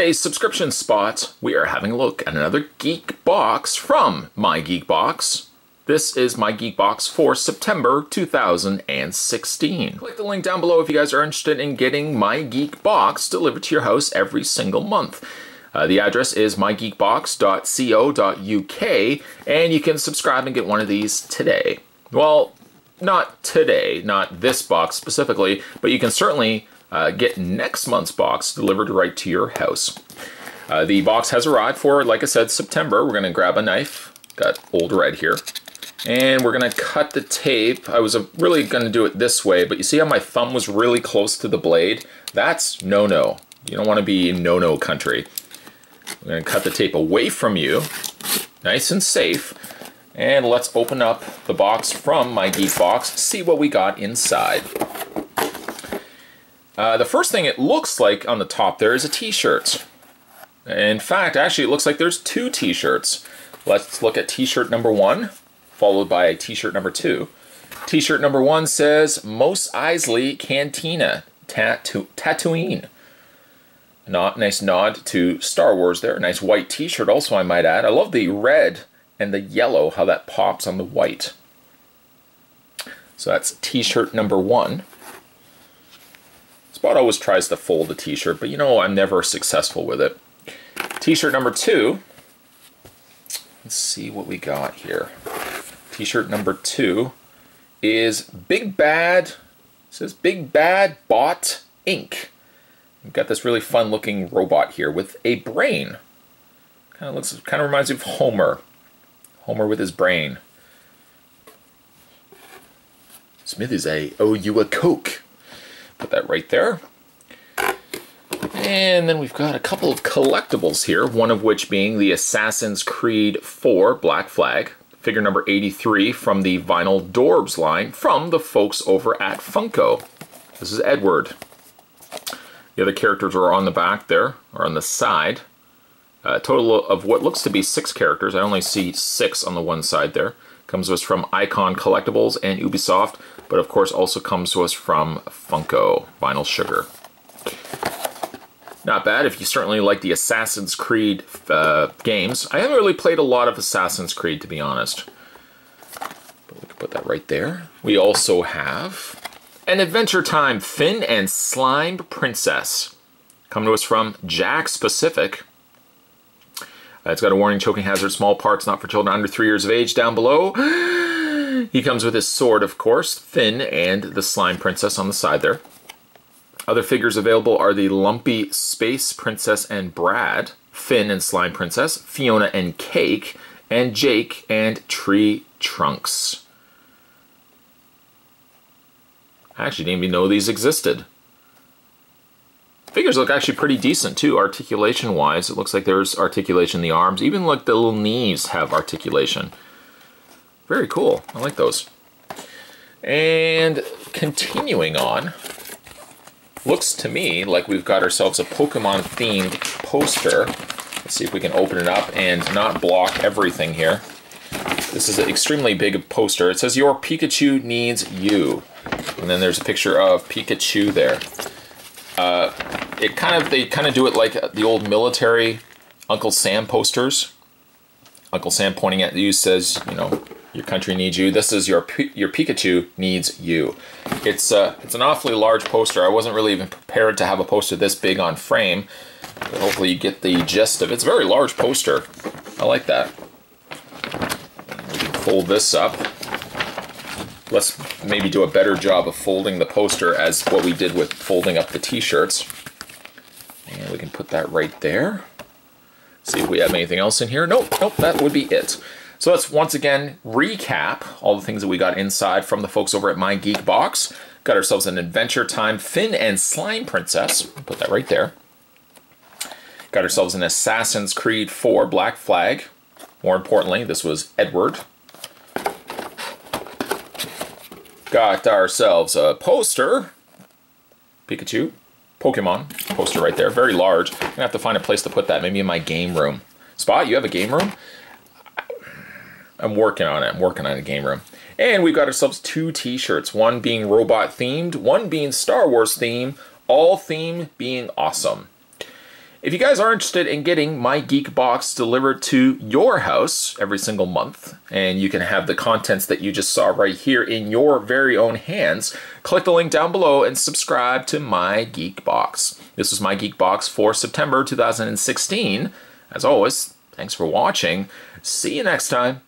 today's subscription spot, we are having a look at another Geek Box from My Geek Box. This is My Geek Box for September 2016. Click the link down below if you guys are interested in getting My Geek Box delivered to your house every single month. Uh, the address is mygeekbox.co.uk, and you can subscribe and get one of these today. Well, not today, not this box specifically, but you can certainly uh, get next month's box delivered right to your house. Uh, the box has arrived for, like I said, September. We're going to grab a knife, got old red here, and we're going to cut the tape. I was uh, really going to do it this way, but you see how my thumb was really close to the blade? That's no-no. You don't want to be in no-no country. I'm going to cut the tape away from you, nice and safe. And let's open up the box from my Geek Box, see what we got inside. Uh, the first thing it looks like on the top there is a t-shirt. In fact, actually it looks like there's two t-shirts. Let's look at t-shirt number one, followed by t-shirt number two. T-shirt number one says Mos Eisley Cantina, Tatoo Tatooine. Not nice nod to Star Wars there. Nice white t-shirt also, I might add. I love the red and the yellow, how that pops on the white. So that's t-shirt number one. Spot always tries to fold a t-shirt, but you know I'm never successful with it. T-shirt number two. Let's see what we got here. T-shirt number two is Big Bad, says Big Bad Bot Inc. We've got this really fun looking robot here with a brain. Kind of looks, kind of reminds me of Homer. Homer with his brain. Smithy's a owe you a Coke. Put that right there. And then we've got a couple of collectibles here, one of which being the Assassin's Creed 4 Black Flag, figure number 83 from the Vinyl Dorbz line from the folks over at Funko. This is Edward. The other characters are on the back there, or on the side. A total of what looks to be six characters. I only see six on the one side there. Comes to us from Icon Collectibles and Ubisoft, but of course also comes to us from Funko Vinyl Sugar. Not bad if you certainly like the Assassin's Creed uh, games. I haven't really played a lot of Assassin's Creed to be honest. But we can put that right there. We also have an Adventure Time Finn and Slime Princess. Come to us from Jakks Pacific. Uh, it's got a warning, choking hazard, small parts not for children under three years of age down below. he comes with his sword, of course, Finn, and the Slime Princess on the side there. Other figures available are the Lumpy Space Princess and Brad, Finn and Slime Princess, Fiona and Cake, and Jake and Tree Trunks. I actually didn't even know these existed. Figures look actually pretty decent too, articulation wise. It looks like there's articulation in the arms. Even like the little knees have articulation. Very cool. I like those. And continuing on, looks to me like we've got ourselves a Pokemon themed poster. Let's see if we can open it up and not block everything here. This is an extremely big poster. It says, your Pikachu needs you. And then there's a picture of Pikachu there. Uh, it kind of they kind of do it like the old military Uncle Sam posters. Uncle Sam pointing at you says, you know, your country needs you. This is your your Pikachu needs you. It's uh, it's an awfully large poster. I wasn't really even prepared to have a poster this big on frame. But hopefully you get the gist of it. It's a very large poster. I like that. Fold this up let's maybe do a better job of folding the poster as what we did with folding up the t-shirts. And we can put that right there. See if we have anything else in here. Nope, nope, that would be it. So let's once again recap all the things that we got inside from the folks over at My Geek Box. Got ourselves an Adventure Time Finn and Slime Princess. Put that right there. Got ourselves an Assassin's Creed 4 Black Flag. More importantly, this was Edward. Got ourselves a poster. Pikachu. Pokemon poster right there. Very large. I'm going to have to find a place to put that. Maybe in my game room. Spot, you have a game room? I'm working on it. I'm working on a game room. And we've got ourselves two t-shirts. One being robot themed. One being Star Wars themed. All theme being awesome. If you guys are interested in getting my Geek Box delivered to your house every single month, and you can have the contents that you just saw right here in your very own hands, click the link down below and subscribe to my Geek Box. This was my Geek Box for September 2016. As always, thanks for watching. See you next time.